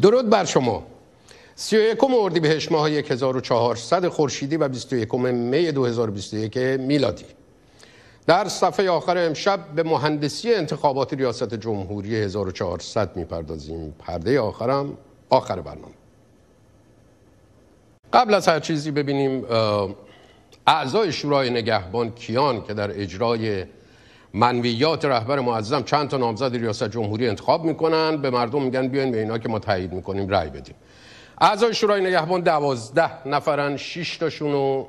درود بر شما. 31 اردیبهشت ماه 1400 خورشیدی و 21 می 2021 میلادی. در صفحه آخر امشب به مهندسی انتخابات ریاست جمهوری 1400 می‌پردازیم. پرده آخرم آخر برنامه. قبل از هر چیزی ببینیم اعضای شورای نگهبان کیان که در اجرای منویات رهبر معظم چند تا نامزد ریاست جمهوری انتخاب می‌کنن. به مردم میگن بیاین به اینا که ما تایید می‌کنیم رأی بدیم. اعضای شورای نگهبان دوازده نفرن شش تاشونو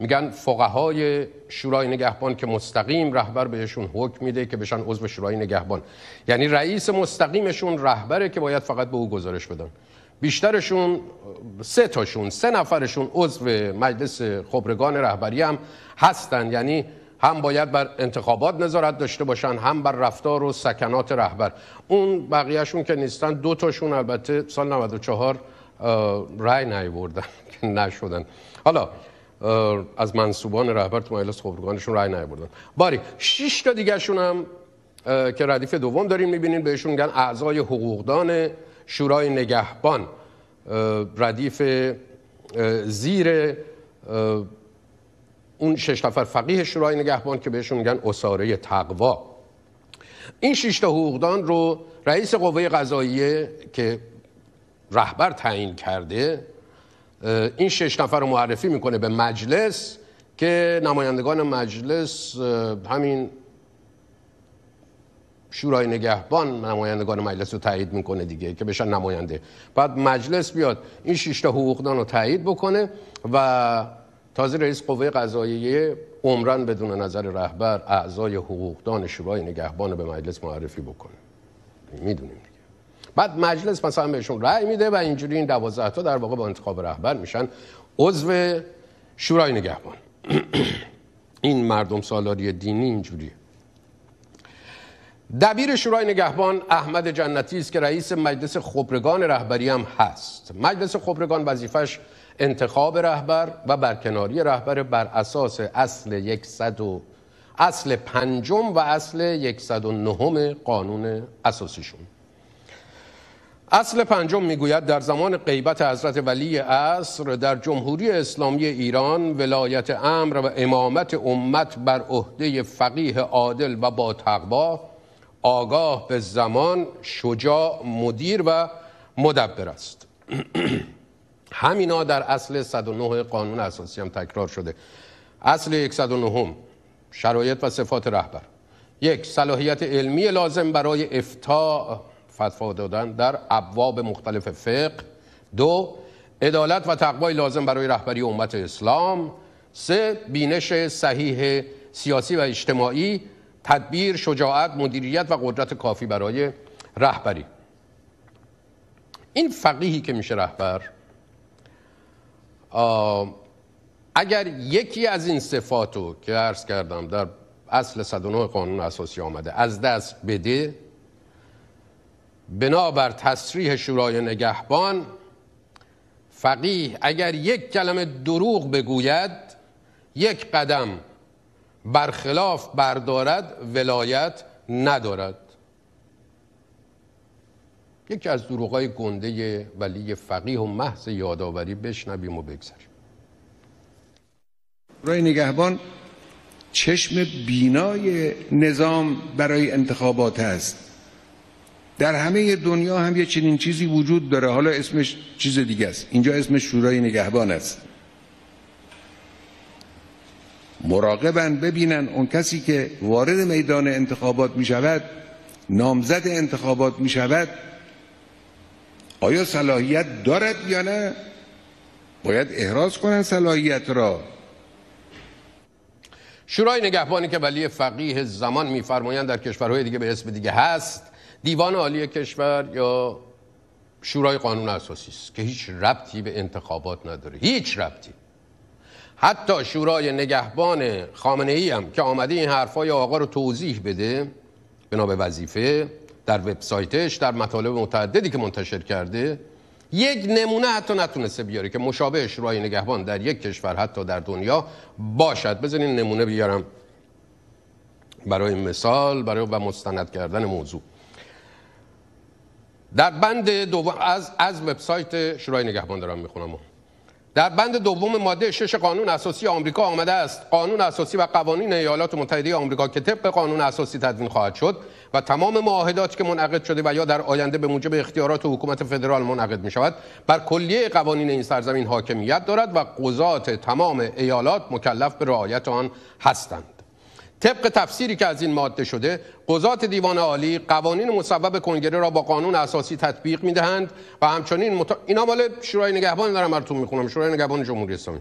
میگن فقهای شورای نگهبان که مستقیم رهبر بهشون حکم میده که بشن عضو شورای نگهبان. یعنی رئیس مستقیمشون رهبره که باید فقط به او گزارش بدن. بیشترشون سه تاشون سه نفرشون عضو مجلس خبرگان رهبری هم هستن. یعنی هم باید بر انتخابات نظارت داشته باشن هم بر رفتار و سکنات رهبر. اون بقیهشون که نیستن دو تاشون البته سال 94 رای نیوردن که نشدن. حالا از منصوبان رهبر تو مجلس خبرگانشون رای نیوردن باری شش تا دیگه هم که ردیف دوم داریم می‌بینین بهشون میگن اعضای حقوقدان شورای نگهبان. ردیف زیر اون شش نفر فقیه شورای نگهبان که بهشون میگن اساره تقوا. این شش تا حقوقدان رو رئیس قوه قضاییه که رهبر تعیین کرده این شش نفر رو معرفی می‌کنه به مجلس که نمایندگان مجلس همین شورای نگهبان نمایندگان مجلس رو تایید می‌کنه دیگه که بشن نماینده. بعد مجلس بیاد این شش تا حقوقدان رو تایید بکنه و تازه رئیس قوه قضاییه عمران بدون نظر رهبر اعضای حقوقدان شورای نگهبان به مجلس معرفی بکنه. می‌دونیم دیگه. بعد مجلس مثلا بهشون رأی میده و اینجوری این دوازده تا در واقع با انتخاب رهبر میشن. عضو شورای نگهبان. این مردم سالاری دینی اینجوریه. دبیر شورای نگهبان احمد جنتی است که رئیس مجلس خبرگان رهبری هم هست. مجلس خبرگان وظیفش انتخاب رهبر و برکناری رهبر بر اساس اصل 100 و اصل پنجم و اصل 109 قانون اساسیشون. اصل پنجم می‌گوید در زمان غیبت حضرت ولی عصر در جمهوری اسلامی ایران ولایت امر و امامت امت بر عهده فقیه عادل و با تقوا آگاه به زمان شجاع مدیر و مدبر است. همینا در اصل 109 قانون اساسی هم تکرار شده. اصل 109 شرایط و صفات رهبر. یک صلاحیت علمی لازم برای افتاع فتوا دادن در ابواب مختلف فقه. دو عدالت و تقوای لازم برای رهبری امت اسلام. سه بینش صحیح سیاسی و اجتماعی تدبیر شجاعت مدیریت و قدرت کافی برای رهبری. این فقیهی که میشه رهبر اگر یکی از این صفاتو که عرض کردم در اصل 109 قانون اساسی آمده از دست بده بنابر تصریح شورای نگهبان فقیه اگر یک کلمه دروغ بگوید یک قدم برخلاف بردارد ولایت ندارد. یکی از دروغای گنده ولی فقیه و محض یادآوری بشنویم و بگذاریم رای نگهبان چشم بینای نظام برای انتخابات است. در همه دنیا هم یه چنین چیزی وجود داره. حالا اسمش چیز دیگه است. اینجا اسمش شورای نگهبان است. مراقبن ببینن اون کسی که وارد میدان انتخابات می شود نامزد انتخابات می شود آیا صلاحیت دارد یا نه؟ باید احراز کنن صلاحیت را. شورای نگهبانی که ولی فقیه زمان میفرمایند در کشورهای دیگه به اسم دیگه هست دیوان عالی کشور یا شورای قانون اساسی است که هیچ ربطی به انتخابات نداره. هیچ ربطی. حتی شورای نگهبان خامنه ای هم که آمده این حرفای آقا رو توضیح بده بنا به وظیفه در وبسایتش در مطالب متعددی که منتشر کرده یک نمونه حتی نتونسته بیاره که مشابه شورای نگهبان در یک کشور حتی در دنیا باشد. بزنین نمونه بیارم برای مثال برای و مستند کردن موضوع. در بند دوم از از وبسایت شورای نگهبان دارم می‌خونم. در بند دوم ماده شش قانون اساسی آمریکا آمده است. قانون اساسی و قوانین ایالات متحده آمریکا که طبق قانون اساسی تدوین خواهد شد و تمام معاهداتی که منعقد شده و یا در آینده به موجب اختیارات حکومت فدرال منعقد می شود بر کلیه قوانین این سرزمین حاکمیت دارد و قضات تمام ایالات مکلف به رعایت آن هستند. طبق تفسیری که از این ماده شده قضات دیوان عالی قوانین مصوب کنگره را با قانون اساسی تطبیق می‌دهند و همچنین مت... اینا مال شورای نگهبان دارم براتون می‌خونم شورای نگهبان جمهوری اسلامی.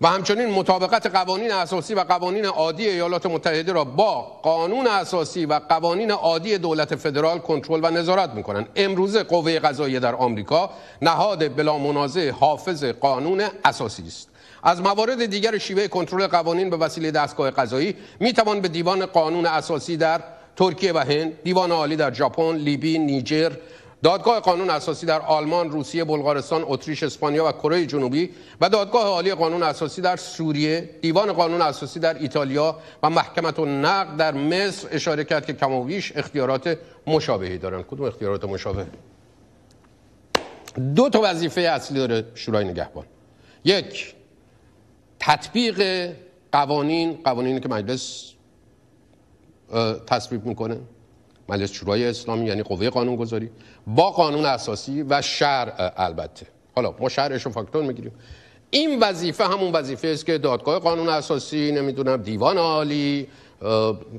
و همچنین مطابقت قوانین اساسی و قوانین عادی ایالات متحده را با قانون اساسی و قوانین عادی دولت فدرال کنترل و نظارت می‌کنند. امروزه قوه قضاییه در آمریکا نهاد بلا منازع حافظ قانون اساسی است. از موارد دیگر شیوه کنترل قوانین به وسیله دستگاه قضایی می توان به دیوان قانون اساسی در ترکیه و هند، دیوان عالی در ژاپن، لیبی، نیجر، دادگاه قانون اساسی در آلمان، روسیه، بلغارستان، اتریش، اسپانیا و کره جنوبی و دادگاه عالی قانون اساسی در سوریه، دیوان قانون اساسی در ایتالیا و محکمه نقد در مصر اشاره کرد که کماویش اختیارات مشابهی دارند. کدوم اختیارات مشابه؟ دو تا وظیفه اصلی داره شورای نگهبان. یک تطبیق قوانین قوانینی که مجلس تصویب می‌کنه. مجلس شورای اسلامی یعنی قوه قانونگذاری با قانون اساسی و شرع البته. حالا ما شرعش رو فاکتور می‌گیریم. این وظیفه همون وظیفه است که دادگاه قانون اساسی نمی‌دونم دیوان عالی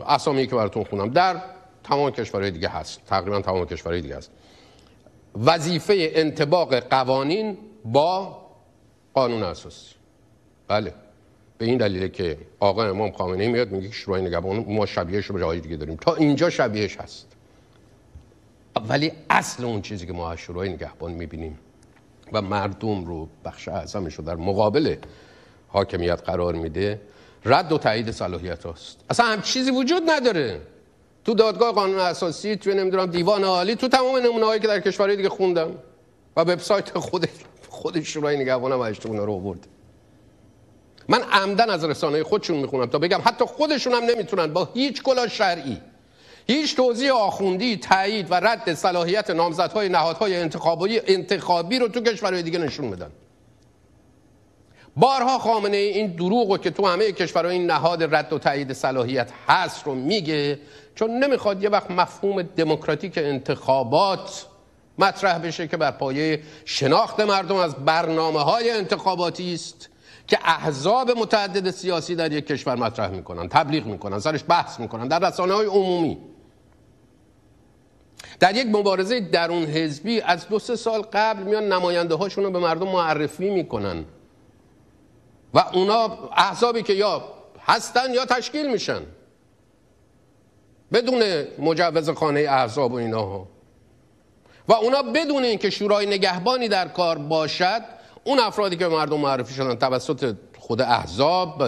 اسامی که براتون خونم در تمام کشورهای دیگه هست. تقریبا تمام کشورهای دیگه هست. وظیفه انتباق قوانین با قانون اساسی. بله. به این دلیله که آقا امام خامنه ای میاد میگه شورای نگهبان ما شبیهش رو جای دیگه داریم. تا اینجا شبیهش هست. ولی اصل اون چیزی که ما از شورای نگهبان می‌بینیم و مردم رو بخش اعظمش رو در مقابل حاکمیت قرار میده رد و تایید صلاحیت هست اصلا هم چیزی وجود نداره. تو دادگاه قانون اساسی تو نمی‌دونم دیوان عالی تو تمام نمونه هایی که در کشورهای دیگه خوندم و وبسایت خود خود شورای نگهبان هم رو آورد من عمدن از رسانه خودشون می‌خونم تا بگم حتی خودشون هم نمی‌تونن با هیچ کلا شرعی هیچ توضیح آخوندی تایید و رد صلاحیت نامزدهای نهادهای انتخابی انتخابی رو تو کشورهای دیگه نشون بدن. بارها خامنه این دروغ رو که تو همه کشورهای این نهاد رد و تایید صلاحیت هست رو میگه چون نمی‌خواد یه وقت مفهوم دموکراتیک انتخابات مطرح بشه که بر پایه شناخت مردم از برنامه های انتخاباتی است. که احزاب متعدد سیاسی در یک کشور مطرح می‌کنن تبلیغ می‌کنن سرش بحث می‌کنن در رسانه های عمومی. در یک مبارزه درون حزبی از دو سه سال قبل میان نماینده هاشون رو به مردم معرفی می‌کنن. و اونا احزابی که یا هستن یا تشکیل میشن. بدون مجوز خانه احزاب و اینا و اونا بدون اینکه شورای نگهبانی در کار باشد اون افرادی که مردم معرفی شدن توسط خود احزاب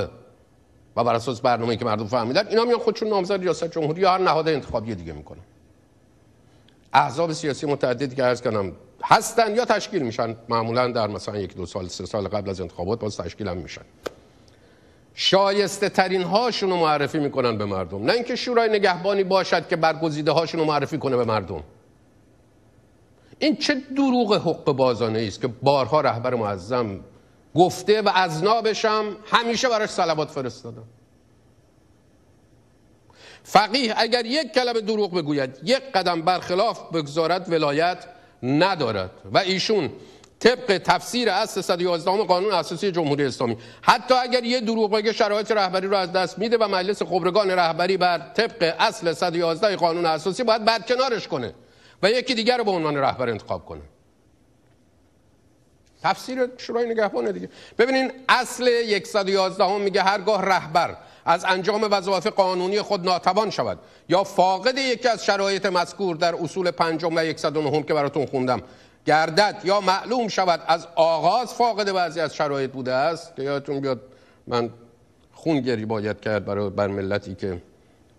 و بر اساس برنامه‌ای که مردم فهمیدن اینا میان خودشون نامزد ریاست جمهوری یا هر نهاد انتخابی دیگه می‌کنن. احزاب سیاسی متعددی که عرض کردم هستن یا تشکیل میشن معمولا در مثلا یک دو سال سه سال قبل از انتخابات باز تشکیل هم میشن. شایسته ترین هاشون رو معرفی می‌کنن به مردم. نه اینکه شورای نگهبانی باشد که برگزیده هاشون رو معرفی کنه به مردم. این چه دروغ حق بازانه است که بارها رهبر معظم گفته و از نابشم همیشه براش صلوات فرستادم. فقیه اگر یک کلمه دروغ بگوید یک قدم برخلاف بگذارد ولایت ندارد. و ایشون طبق تفسیر اصل 111 قانون اساسی جمهوری اسلامی حتی اگر یه دروغ بگه شرایط رهبری رو از دست میده و مجلس خبرگان رهبری بر طبق اصل 111 قانون اساسی باید برکنارش کنه. و یکی دیگر رو به عنوان رهبر انتخاب کنه. تفسیر شورای نگهبان دیگه. ببینین اصل 111 هم میگه هرگاه رهبر از انجام وظایف قانونی خود ناتوان شود یا فاقد یکی از شرایط مذکور در اصول پنجم و 109 که براتون خوندم گردد یا معلوم شود از آغاز فاقد بعضی از شرایط بوده است که یادتون بیاد من خونگری باید کرد برای بر ملتی که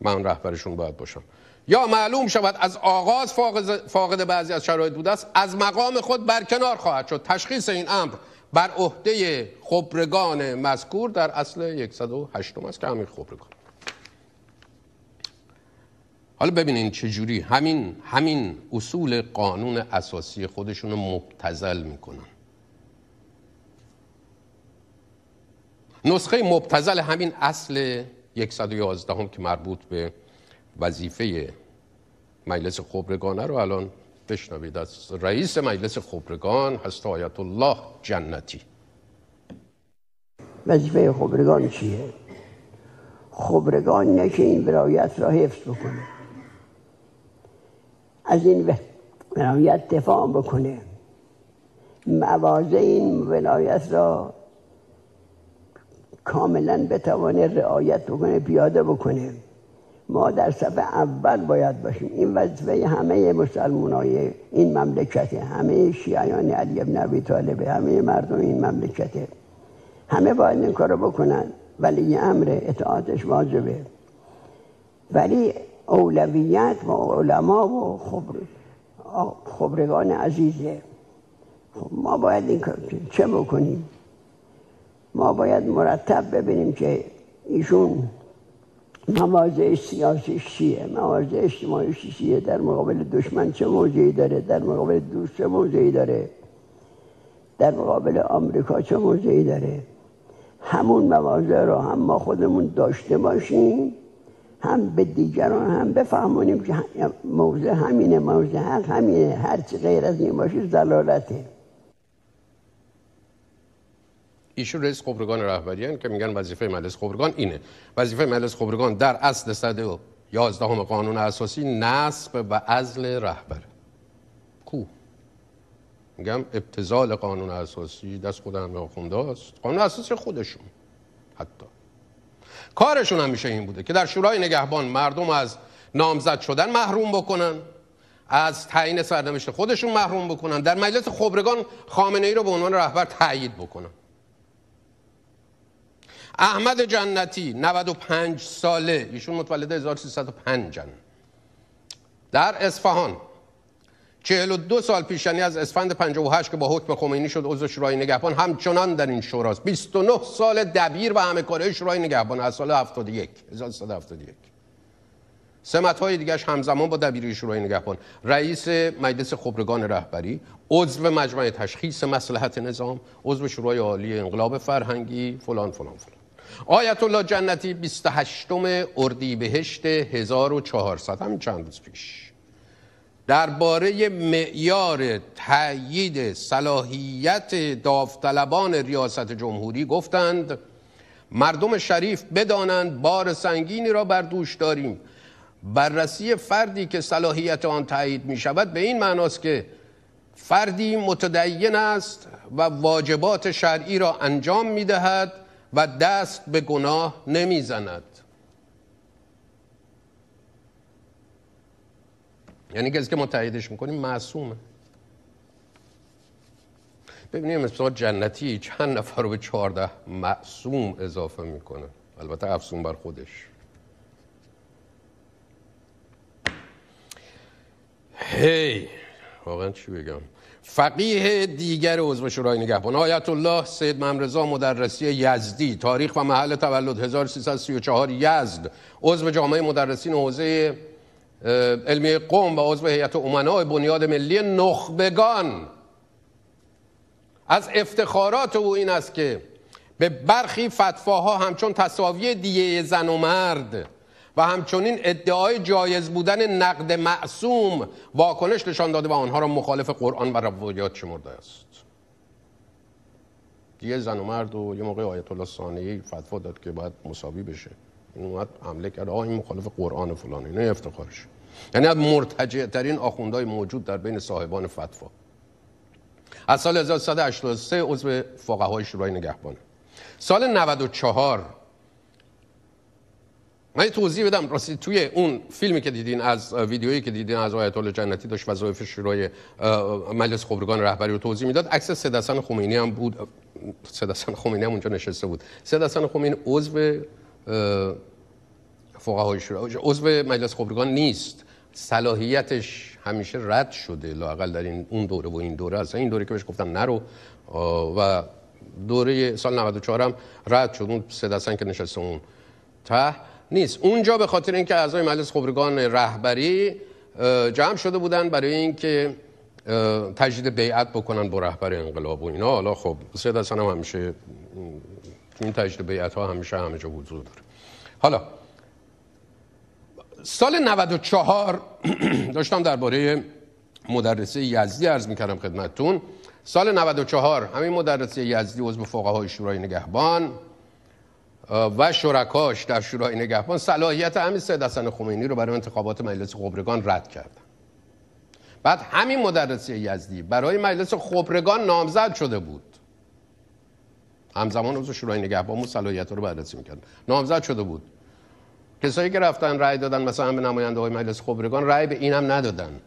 من رهبرشون باید باشم. یا معلوم شود از آغاز فاقد بعضی از شرایط بوده است از مقام خود برکنار خواهد شد. تشخیص این امر بر عهده خبرگان مذکور در اصل 108 است که همین خبرگان. حالا ببینین چجوری همین همین اصول قانون اساسی خودشون رو مبتزل می‌کنن. نسخه مبتزل همین اصل 111 هم که مربوط به وظیفه مجلس خبرگانه رو الان بشنوید. از رئیس مجلس خبرگان هست آیت الله جنتی. وظیفه خبرگان چیه؟ خبرگان نه که این ولایت را حفظ بکنه. از این ولایت دفاع بکنه. مواضع این ولایت را کاملا بتوانه رعایت بکنه پیاده بکنه. ما در صف اول باید باشیم. این وظیفه همه مسلمان های این مملکته. همه شیعیان علی ابن ابی طالبه همه مردم این مملکته. همه باید این کارو بکنن. ولی امر اطاعتش واجبه. ولی اولویت و علما و خبر خبرگان عزیزه. خب ما باید این کار چه بکنیم؟ ما باید مرتب ببینیم که ایشون مواضع سیاسیش چیه مواضع اجتماعیش چیه در مقابل دشمن چه موضعی داره؟ در مقابل دوست چه موضعی داره؟ در مقابل آمریکا چه موضعی داره؟ همون مواضع رو هم ما خودمون داشته باشیم هم به دیگران هم بفهمونیم که موضع همینه موضع حق همینه هرچی غیر از این باشه زلالته. ایشون رئیس خبرگان رهبری که میگن وظیفه مجلس خبرگان اینه. وظیفه مجلس خبرگان در اصل صد و یازدهم قانون اساسی نصب و ازل رهبر. کو؟ میگم ابتزال قانون اساسی دست خود آخونده است. قانون اساسی خودشون حتی. کارشون همیشه این بوده که در شورای نگهبان مردم از نامزد شدن محروم بکنن از تعیین سرنوشت خودشون محروم بکنن در مجلس خبرگان خامنه ای رو به عنوان رهبر تایید بکنن. احمد جنتی 95 ساله. ایشون متولد 1305 در اصفهان 42 سال پیشنی از اسفند 58 که با حکم خمینی شد عضو شورای نگهبان همچنان در این شوراست 29 سال دبیر و همه کاره شورای نگهبان از سال 71 1371 سمت های دیگرش همزمان با دبیری شورای نگهبان. رئیس مجلس خبرگان رهبری عضو مجمع تشخیص مسلحت نظام عضو شورای عالی انقلاب فرهنگی فلان فلان فلان. آیت الله جنتی 28 اردیبهشت 1400 همین چند روز پیش. درباره معیار تأیید صلاحیت داوطلبان ریاست جمهوری گفتند مردم شریف بدانند بار سنگینی را بر دوش داریم. بررسی فردی که صلاحیت آن تایید می شود به این معناست که فردی متدین است و واجبات شرعی را انجام می دهد و دست به گناه نمی‌زند. یعنی کسی که ما تاییدش می‌کنیم معصومه. ببینیم مثلا جنتی چند نفر رو به چهارده معصوم اضافه می‌کنه. البته افسون بر خودش. هی واقعا چی بگم؟ فقیه دیگر عضو شورای نگهبان. آیت الله سید ممرزا مدرسی یزدی تاریخ و محل تولد 1334 یزد. عضو جامعه مدرسین حوزه علمی قوم و عضو هیئت امنای بنیاد ملی نخبگان. از افتخارات او این است که به برخی فتواها همچون تصاوی دیه زن و مرد و همچنین ادعای جایز بودن نقد معصوم واکنش نشان داده و آنها را مخالف قرآن و روایات شمرده است. یه زن و مرد و یه موقع آیت الله ثانیه فتوا داد که باید مساوی بشه. این اومد حمله کرد. آه این مخالف قرآن و فلان اینه افتخارش. یعنی از مرتجع ترین آخوندهای موجود در بین صاحبان فتوا. از سال 1383 عضو فقهای شورای نگهبانه سال 94 من توضیح بدم راستی توی اون فیلمی که دیدین از ویدیویی که دیدین از آیت الله جنتی داشت وظایف شورای مجلس خبرگان رهبری رو توضیح می‌داد. عکس سید حسن خمینی هم بود. سید حسن خمینی هم اونجا نشسته بود. سید حسن خمینی عضو فقهای شورای عضو مجلس خبرگان نیست. صلاحیتش همیشه رد شده لاقل در این اون دوره و این دوره. اصلا این دوره که بهش گفتن نرو. و دوره سال 94 هم رد شد. اون سید حسن که نشسته اون ته. نیست. اونجا به خاطر اینکه اعضای مجلس خبرگان رهبری جمع شده بودن برای اینکه تجدید بیعت بکنن با رهبر انقلاب و اینا. حالا خب سید حسن هم همیشه این تجدید بیعت ها همیشه همه جا حضور داره. حالا سال 94 داشتم درباره مدرسه یزدی عرض می‌کردم خدمتتون. سال 94 همین مدرسه یزدی عضو فقهای شورای نگهبان و شرکاش در شورای نگهبان صلاحیت همین سید حسن خمینی رو برای انتخابات مجلس خبرگان رد کردن بعد همین مدرسه یزدی برای مجلس خبرگان نامزد شده بود. همزمان عضو شورای نگهبان مو صلاحیت رو بررسی می‌کرد. نامزد شده بود. کسایی که رفتن رأی دادن مثلا به نماینده های مجلس خبرگان رأی به اینم ندادن.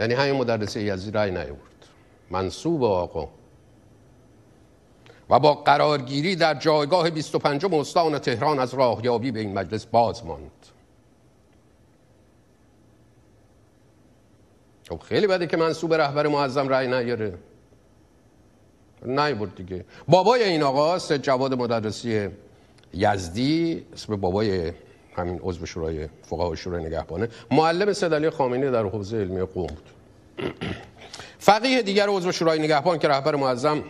یعنی همین مدرسه یزدی رأی نیاورد. منصوب آقا. و با قرارگیری در جایگاه 25 استان تهران از راهیابی به این مجلس باز ماند. خب خیلی بده که منصوب رهبر معظم رأی نیاره. بود دیگه. بابای این آقا سید جواد مدرسی یزدی اسم بابای همین عضو شورای فقها شورای نگهبانه. معلم سید علی در حوزه علمی قوم بود. فقیه دیگر عضو شورای نگهبان که رهبر معظم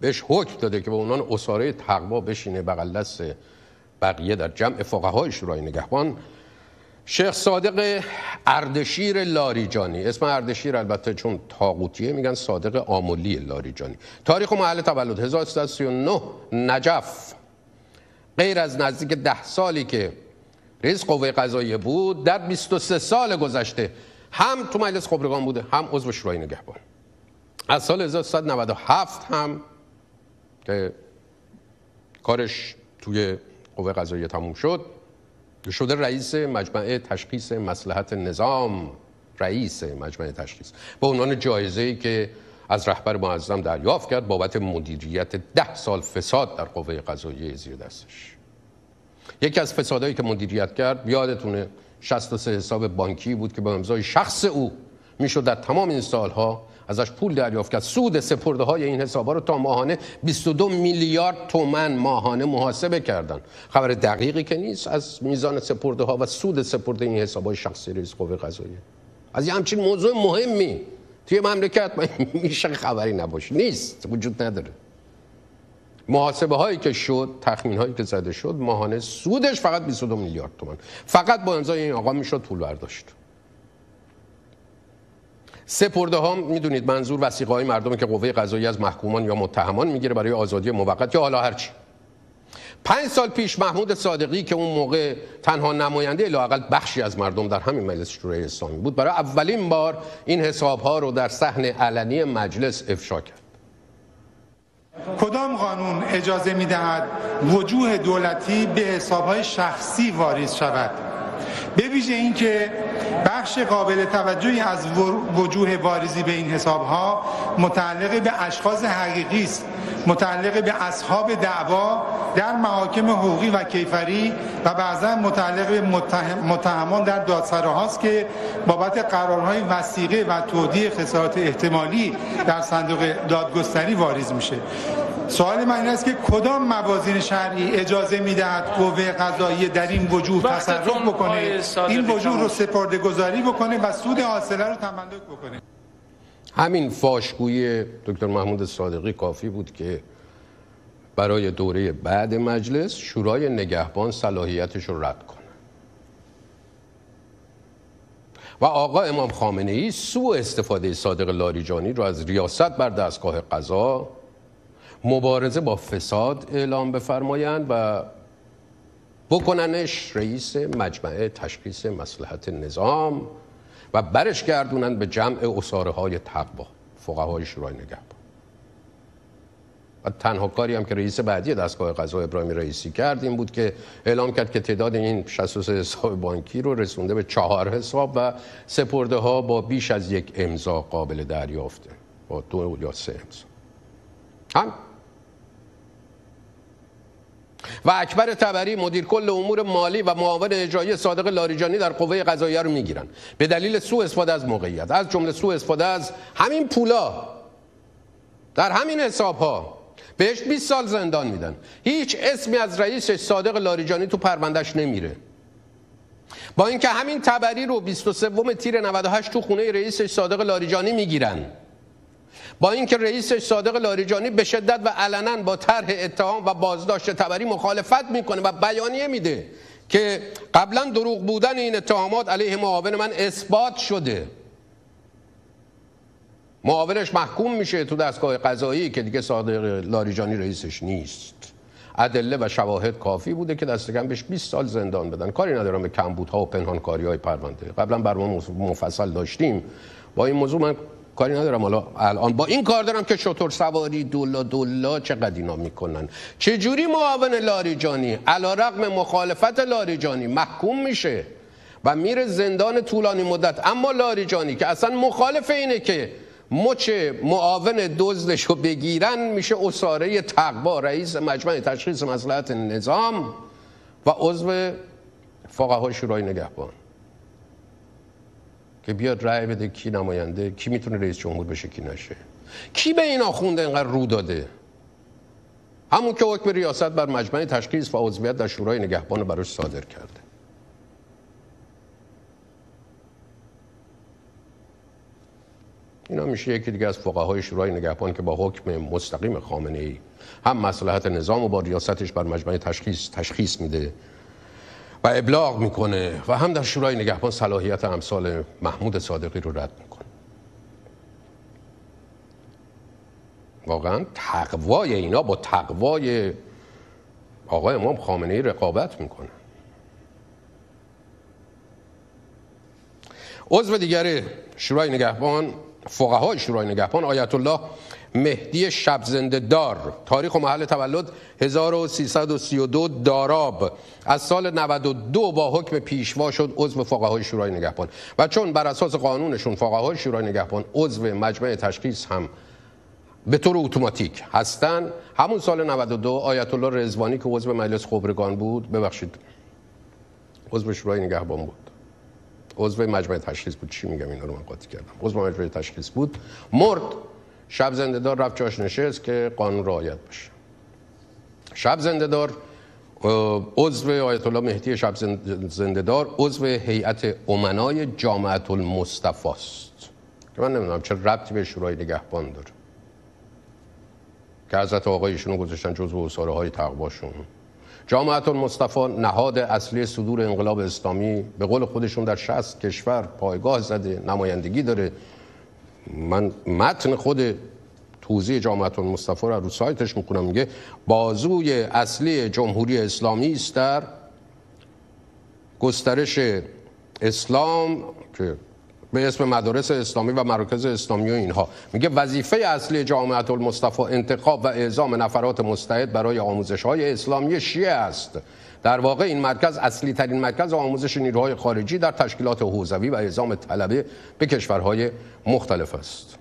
بهش حکم داده که به عنوان اساره تقوا بشینه بغل دست بقیه در جمع فقهای شورای نگهبان. شیخ صادق اردشیر لاریجانی. اسم اردشیر البته چون تاقوتیه میگن صادق آمولی لاریجانی. تاریخ و محل تولد 1339 نجف. غیر از نزدیک ده سالی که رئیس قوه قضاییه بود در 23 سال گذشته هم تو مجلس خبرگان بوده هم عضو شورای نگهبان. از سال 1397 هم که کارش توی قوه قضاییه تموم شد. شده رئیس مجمع تشخیص مسلحت نظام. رئیس مجمع تشخیص. به عنوان جایزه که از رهبر معظم دریافت کرد بابت مدیریت ده سال فساد در قوه قضاییه زیر دستش. یکی از فسادهایی که مدیریت کرد یادتونه 63 حساب بانکی بود که به امضای شخص او می‌شد در تمام این سالها ازش پول دریافت کرد. سود سپرده های این حسابا رو تا ماهانه 22 میلیارد تومن ماهانه محاسبه کردن. خبر دقیقی که نیست از میزان سپرده ها و سود سپرده این حساب های شخصی رئیس قوه قضاییه. از یه همچین موضوع مهمی توی مملکت میشه خبری نباشه. نیست. وجود نداره. محاسبه هایی که شد تخمین هایی که زده شد ماهانه سودش فقط 22 میلیارد تومن. فقط با امضای این آقا می‌شد پول برداشت. سپرده ها می‌دونید منظور وسیقه های مردم که قوه قضایی از محکومان یا متهمان می‌گیره برای آزادی موقت یا حالا هرچی پنج سال پیش محمود صادقی که اون موقع تنها نماینده لاقل بخشی از مردم در همین مجلس شورای اسلامی بود برای اولین بار این حساب ها رو در صحن علنی مجلس افشا کرد. کدام قانون اجازه می دهد وجوه دولتی به حساب های شخصی واریز شود؟ به ویژه اینکه بخش قابل توجهی از وجوه واریزی به این حساب ها متعلق به اشخاص حقیقی است متعلق به اصحاب دعوا در محاکم حقوقی و کیفری و بعضا متعلق به متهمان در دادسراهاست که بابت قرارهای وسیقه و تودیع خسارات احتمالی در صندوق دادگستری واریز میشه. سوال من این است که کدام موازین شرعی اجازه می‌دهد قوه قضایی در این وجوه تصرف بکنه؟ این وجوه رو سپرده گذاری بکنه و سود حاصله رو تملک بکنه. همین فاشگویی دکتر محمود صادقی کافی بود که برای دوره بعد مجلس شورای نگهبان صلاحیتش رو رد کنه. و آقا امام خامنه ای سو استفاده صادق لاریجانی رو از ریاست بر دستگاه قضا مبارزه با فساد اعلام بفرمایند و بکننش رئیس مجمع تشخیص مسلحت نظام و برش گردونن به جمع اصاره های تقوا. فقهای شورای نگهبان. و تنها کاری هم که رئیس بعدی دستگاه قضا ابراهیم رئیسی کرد این بود که اعلام کرد که تعداد این 63 حساب بانکی رو رسونده به چهار حساب و سپرده ها با بیش از یک امضا قابل دریافته. با دو یا سه امضا. هم و اکبر تبری مدیر کل امور مالی و معاون اجرایی صادق لاریجانی در قوه قضاییه رو می‌گیرن. به دلیل سوء استفاده از موقعیت از جمله سوء استفاده از همین پولا. در همین حساب ها بهش 20 سال زندان میدن. هیچ اسمی از رئیس صادق لاریجانی تو پروندهش نمیره. با اینکه همین تبری رو 23 تیر 98 تو خونه رئیس صادق لاریجانی می‌گیرن. با اینکه رئیس صادق لاریجانی به شدت و علنا با طرح اتهام و بازداشت تبری مخالفت می‌کنه و بیانیه میده که قبلا دروغ بودن این اتهامات علیه معاون من اثبات شده. معاونش محکوم میشه تو دستگاه قضایی که دیگه صادق لاریجانی رئیسش نیست. ادله و شواهد کافی بوده که دست کم بهش 20 سال زندان بدن. کاری ندارم به کمبودها و پنهانکاری های پرونده. قبلا بر ما مفصل داشتیم. با این موضوع من کاری ندارم حالا. الان با این کار دارم که شطور سواری دولا دولا چقدر اینا می‌کنن؟ جوری معاون لاریجانی علا رقم مخالفت لاریجانی محکوم میشه و میره زندان طولانی مدت. اما لاریجانی که اصلا مخالف اینه که مچ معاون دزدش رو بگیرن میشه اصاره تقوا رئیس مجمع تشخیص مسئلت نظام و عضو فقهای شورای نگهبان. که بیاد رأی بده کی نماینده کی می‌تونه رئیس جمهور بشه کی نشه. کی به این آخونده اینقدر رو داده؟ همون که حکم ریاست بر مجمع تشخیص و عضویت در شورای نگهبان براش صادر کرده. اینا میشه یکی دیگه از فقهای شورای نگهبان که با حکم مستقیم خامنه ای هم مسئلهت نظام و با ریاستش بر مجمع تشخیص تشخیص میده. و ابلاغ می‌کنه و هم در شورای نگهبان صلاحیت امثال محمود صادقی رو رد می‌کنه. واقعا تقوای اینا با تقوای آقای امام خامنه ای رقابت می‌کنه. عضو دیگر شورای نگهبان فقهای شورای نگهبان آیت الله مهدی شب زنده دار. تاریخ و محل تولد 1332 داراب. از سال 92 با حکم پیشوا شد عضو فقهای شورای نگهبان. و چون بر اساس قانونشون فقهای شورای نگهبان عضو مجمع تشخیص هم به طور اتوماتیک هستن همون سال 92 آیت الله رزوانی که عضو مجلس خبرگان بود ببخشید عضو شورای نگهبان بود. عضو مجمع تشخیص بود. چی میگم؟ اینا رو من قاطی کردم. عضو مجمع تشخیص بود. مرد شب زنده دار رفت جاش نشست که قانون رعایت بشه شب زنده دار عضو آیت الله مهدی شب زنده دار عضو هیئت امنای جامعه المصطفى است. که من نمی‌دونم چه ربطی به شورای نگهبان داره. که حضرت آقایشون گذاشتن جزو اصاره های تقواشون جامعه المصطفى نهاد اصلی صدور انقلاب اسلامی به قول خودشون در 60 کشور پایگاه زده نمایندگی داره. من متن خود توضیح جامعه المصطفى رو رو سایتش می‌کنم میگه بازوی اصلی جمهوری اسلامی است در گسترش اسلام که به اسم مدارس اسلامی و مراکز اسلامی و اینها. میگه وظیفه اصلی جامعه المصطفى انتخاب و اعزام نفرات مستعد برای آموزش های اسلامی شیعه است؟ در واقع این مرکز اصلی ترین مرکز آموزش نیروهای خارجی در تشکیلات حوزوی و اعزام طلبه به کشورهای مختلف است.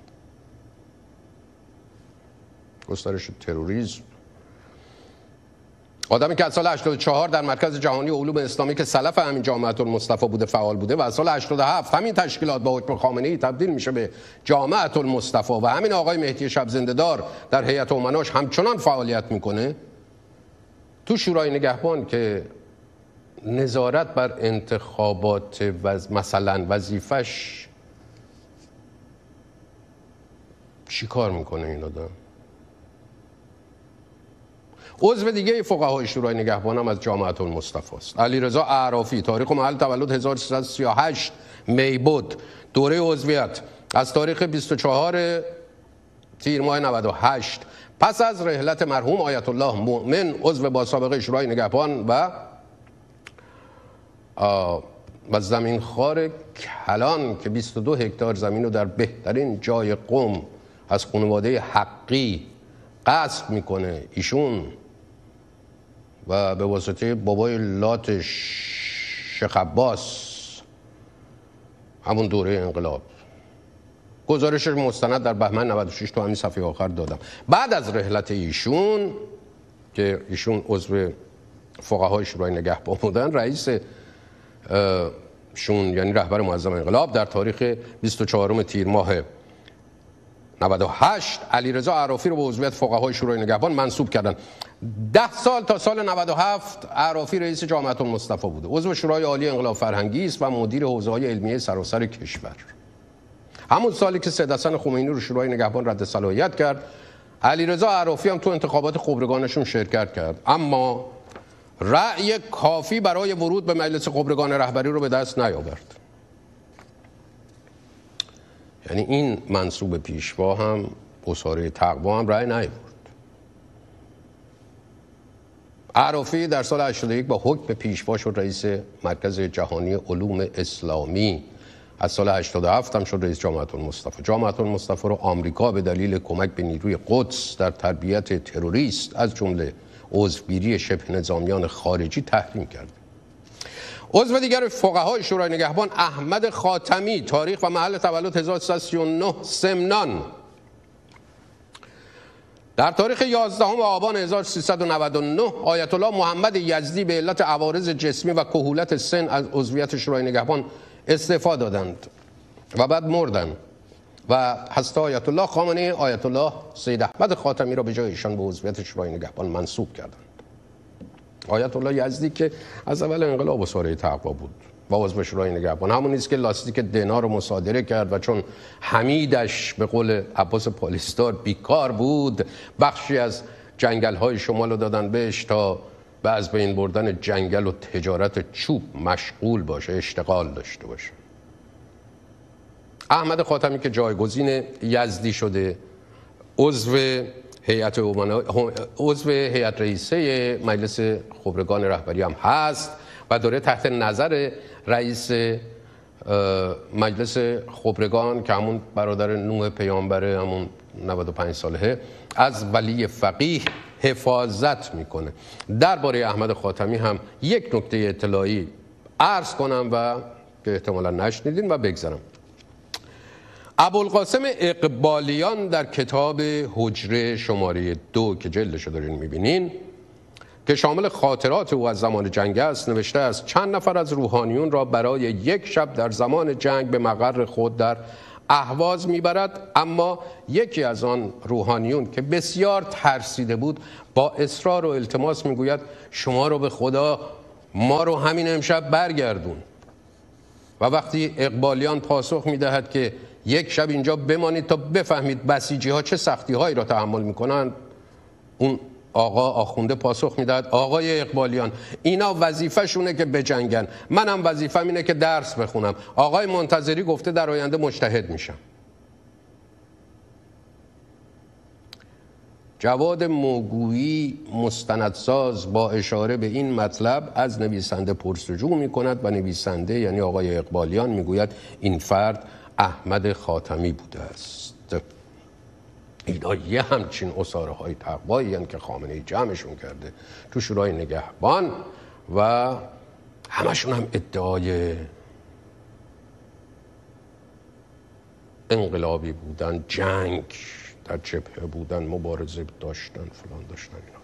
گسترش تروریسم. آدمی که از سال 84 در مرکز جهانی علوم اسلامی که سلف همین جامعه المصطفى بوده فعال بوده و از سال 87 همین تشکیلات با حکم خامنه ای تبدیل میشه به جامعه المصطفى و همین آقای مهدی شب زندهدار در هیئت امناش همچنان فعالیت می‌کنه. تو شورای نگهبان که نظارت بر انتخابات وز... مثلا وظیفش چی کار می‌کنه این آدم؟ عضو دیگه فقهای شورای نگهبان هم از جامعه المصطفى است. علیرضا اعرافی تاریخ و محل تولد 1338 می بود. دوره عضویت از تاریخ 24 تیر ماه 98 پس از رحلت مرحوم آیت الله مؤمن عضو با سابقه شورای نگهبان و و زمین خار کلان که 22 هکتار زمین رو در بهترین جای قوم از خانواده حقی قصد می‌کنه. ایشون و به واسطه بابای لاتش شیخ همون دوره انقلاب. گزارش مستند در بهمن 96 تو همین صفحه آخر دادم. بعد از رحلت ایشون که ایشون عضو فقهای شورای نگهبان بودن رئیس شون یعنی رهبر معظم انقلاب در تاریخ 24 تیر ماه 98 علیرضا عرافی رو به عضویت فقهای شورای نگهبان منصوب کردن. ده سال تا سال 97 عرافی رئیس جامعه المصطفى بوده. عضو شورای عالی انقلاب فرهنگی است و مدیر حوزه های علمیه سراسر کشور. همون سالی که سید حسن خمینی رو شورای نگهبان رد صلاحیت کرد علیرضا عرافی هم تو انتخابات خبرگانشون شرکت کرد. اما رأی کافی برای ورود به مجلس خبرگان رهبری رو به دست نیاورد. یعنی این منصوب پیشوا هم اصاره تقوا هم رأی نیاورد. عرافی در سال 81 با حکم پیشوا شد رئیس مرکز جهانی علوم اسلامی. از سال 87 هم شد رئیس جامعه المصطفى جامعه المصطفى رو آمریکا به دلیل کمک به نیروی قدس در تربیت تروریست از جمله عضوگیری شبه نظامیان خارجی تحریم کرد عضو دیگر فقهای شورای نگهبان احمد خاتمی تاریخ و محل تولد 1339 سمنان. در تاریخ 11 آبان 1399 آیت الله محمد یزدی به علت عوارض جسمی و کهولت سن از عضویت شورای نگهبان استعفا دادند و بعد مردند و حضرت آیت الله خامنه آیت الله سید احمد خاتمی را به جای ایشان به عضویت شورای نگهبان منصوب کردند. آیت الله یزدی که از اول انقلاب و ساره تقوا بود و عضو شورای نگهبان. همون نیست که لاستیک دنا رو مصادره کرد و چون حمیدش به قول عباس پالیستار بیکار بود بخشی از جنگل های شمال رو دادن بهش تا به از بین بردن جنگل و تجارت چوب مشغول باشه اشتغال داشته باشه. احمد خاتمی که جایگزین یزدی شده عضو هیئت عضو هیئت رئیسه مجلس خبرگان رهبری هم هست و داره تحت نظر رئیس مجلس خبرگان که همون برادر نوح پیامبره همون 95 ساله از ولی فقیه حفاظت می‌کنه. درباره احمد خاتمی هم یک نکته اطلاعی عرض کنم و که احتمالا نشنیدین و بگذارم ابوالقاسم اقبالیان در کتاب حجره شماره دو که جلدشو دارین می‌بینین که شامل خاطرات او از زمان جنگ است نوشته است چند نفر از روحانیون را برای یک شب در زمان جنگ به مقر خود در اهواز می‌برد اما یکی از آن روحانیون که بسیار ترسیده بود با اصرار و التماس می‌گوید شما رو به خدا ما رو همین امشب برگردون. و وقتی اقبالیان پاسخ می‌دهد که یک شب اینجا بمانید تا بفهمید بسیجی ها چه سختی هایی را تحمل می‌کنند. اون آقا آخونده پاسخ می‌داد آقای اقبالیان اینا وظیفهشونه که بجنگن. منم وظیفم اینه که درس بخونم. آقای منتظری گفته در آینده مجتهد میشم. جواد موگویی مستندساز با اشاره به این مطلب از نویسنده پرسجو می کند و نویسنده یعنی آقای اقبالیان می‌گوید این فرد احمد خاتمی بوده است. اینا یه همچین اصاره های تقوایی که خامنه جمعشون کرده تو شورای نگهبان و همشون هم ادعای انقلابی بودن جنگ در جبهه بودن مبارزه داشتن فلان داشتن اینا.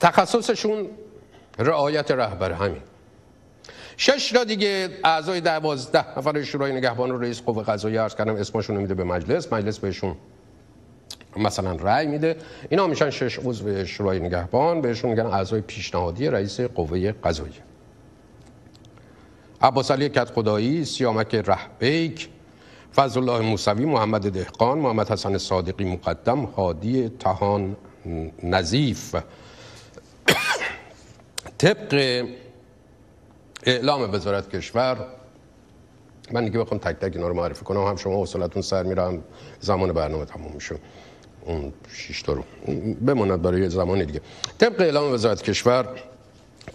تخصصشون رعایت رهبر همین. شش تا دیگه اعضای دوازده نفر شورای نگهبان رو رئیس قوه قضاییه عرض کردم اسمشون میده به مجلس مجلس بهشون مثلا رأی میده. اینا میشن شش عضو شورای نگهبان بهشون میگن اعضای پیشنهادی رئیس قوه قضاییه. عباس علی خدایی، سیامک رهبیک فضل الله موسوی محمد دهقان محمد حسن صادقی مقدم هادی تهان نظیف طبق اعلام وزارت کشور. من دیگه بخوام تک تک اینا رو معرفی کنم. هم شما حوصلتون سر میرم زمان برنامه تموم میشه. اون شش تا رو. بماند برای زمان دیگه. طبق اعلام وزارت کشور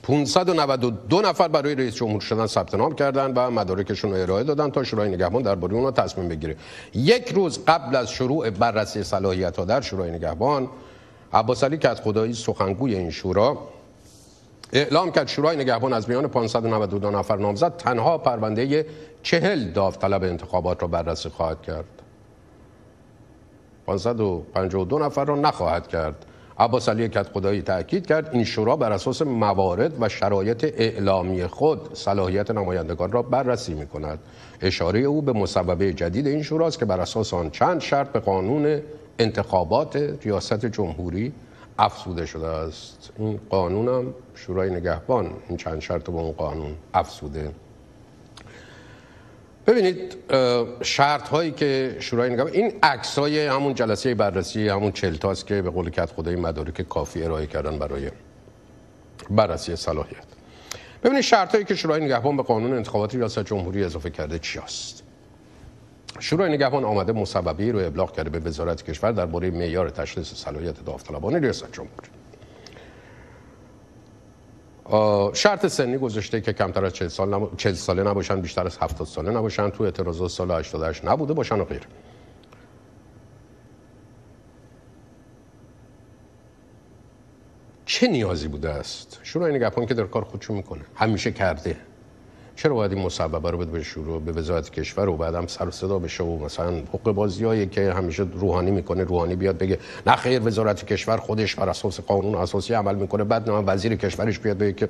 592 نفر برای رئیس جمهور شدن ثبت نام کردن و مدارکشون رو ارائه دادن تا شورای نگهبان درباره اونها تصمیم بگیره. یک روز قبل از شروع بررسی صلاحیت ها در شورای نگهبان عباس علی خدایی سخنگوی این شورا اعلام کرد شورای نگهبان از میان 592 نفر نامزد تنها پرونده چهل داوطلب انتخابات را بررسی خواهد کرد. 552 نفر را نخواهد کرد. عباس علی خدایی تاکید کرد این شورا بر اساس موارد و شرایط اعلامی خود صلاحیت نمایندگان را بررسی می کند اشاره او به مصوبه جدید این شوراست که بر اساس آن چند شرط به قانون انتخابات ریاست جمهوری افزوده شده است. این قانون هم شورای نگهبان این چند شرط به اون قانون افزوده. ببینید شرط هایی که شورای نگهبان این عکس های همون جلسه بررسی همون چلتاست که به قول کت خدای مدارک کافی ارائه کردن برای بررسی صلاحیت. ببینید شرط هایی که شورای نگهبان به قانون انتخابات ریاست جمهوری اضافه کرده چی است شورای نگهبان آمده مصوبه رو ابلاغ کرده به وزارت کشور درباره معیار تشخیص صلاحیت داوطلبان ریاست جمهوری شرط سنی گذاشته که کمتر از 40 سال نب... 40 ساله نباشن بیشتر از 70 ساله نباشن تو اعتراضات سال 88 نبوده باشن و غیره. چه نیازی بوده است؟ شورای نگهبان که در کار خودشو می‌کنه. همیشه کرده. چرا باید این مصوبه رو بده به شروع به وزارت کشور و بعدم سر صدا بشه و مثلا حقوق بازیایی که همیشه روحانی می‌کنه روحانی بیاد بگه نه خیر وزارت کشور خودش بر اساس قانون اساسی عمل می‌کنه بعد نه وزیر کشورش بیاد بگه که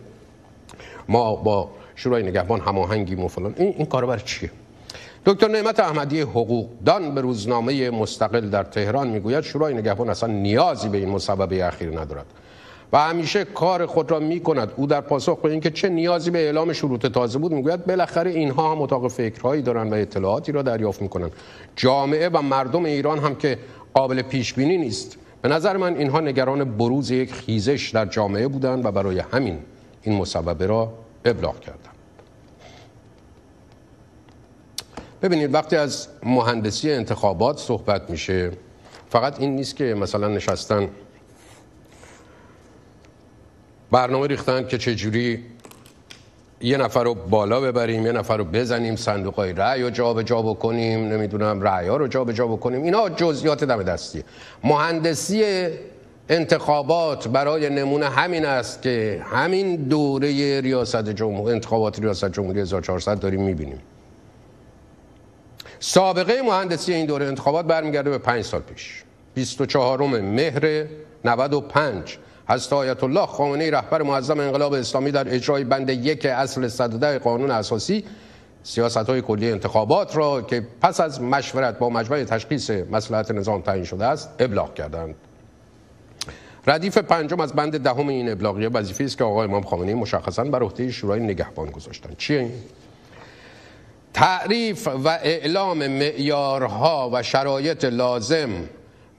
ما با شورای نگهبان هماهنگیم و فلان. این این کار بر چیه؟ دکتر نعمت احمدی حقوق دان به روزنامه مستقل در تهران می‌گوید شورای نگهبان اصلا نیازی به این مصوبه اخیر ندارد. و همیشه کار خود را می کند او در پاسخ به اینکه چه نیازی به اعلام شروط تازه بود می‌گوید بالاخره اینها هم اتاق فکرهایی دارند و اطلاعاتی را دریافت می‌کنند. جامعه و مردم ایران هم که قابل پیش بینی نیست. به نظر من اینها نگران بروز یک خیزش در جامعه بودند و برای همین این مصوبه را ابلاغ کردند. ببینید وقتی از مهندسی انتخابات صحبت میشه فقط این نیست که مثلا نشستن برنامه ریختن که چجوری یه نفر رو بالا ببریم یه نفر رو بزنیم صندوق های رأی رو جا به جا بکنیم نمی‌دونم رأی ها رو جا به جا بکنیم. اینا جزئیات دم دستیه. مهندسی انتخابات برای نمونه همین است که همین دوره ریاست جمهور انتخابات ریاست جمهوری 1400 داریم می‌بینیم. سابقه مهندسی این دوره انتخابات برمیگرده به پنج سال پیش. 24 مهر 95 حضرت آیت الله خامنه رهبر معظم انقلاب اسلامی در اجرای بند یک اصل 110 قانون اساسی سیاست های کلی انتخابات را که پس از مشورت با مجمع تشخیص مسئلت نظام تعیین شده است ابلاغ کردند. ردیف پنجم از بند دهم این ابلاغیه وظیفه است که آقای امام خامنه‌ای مشخصا بر عهده شورای نگهبان گذاشتند. چیه این؟ تعریف و اعلام معیارها و شرایط لازم